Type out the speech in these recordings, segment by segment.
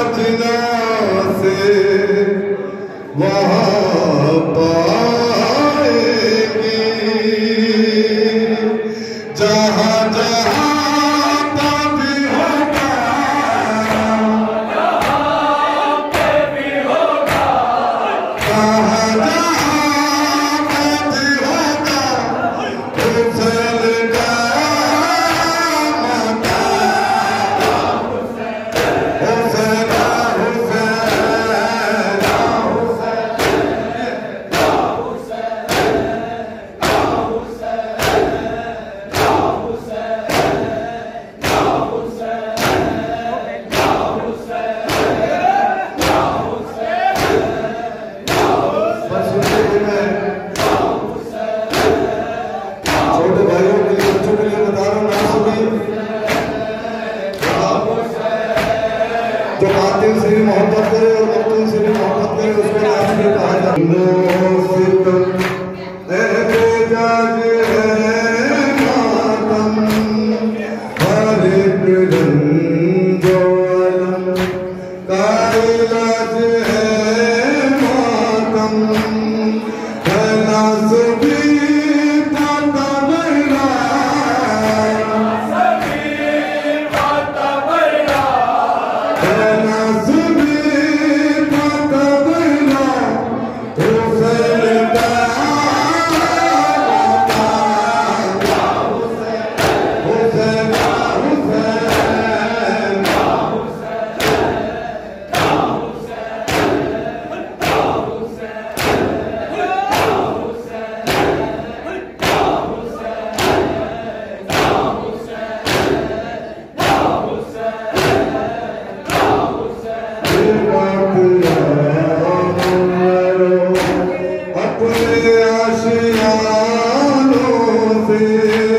साधना से वहाँ पा उसमें आदमी को कहा जाता अपने आशियानों से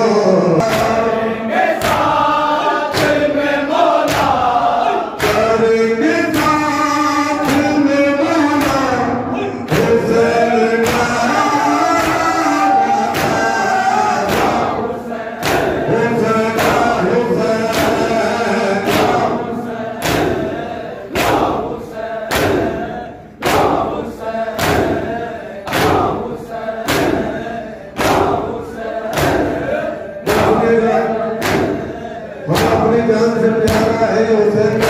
Oh, 右边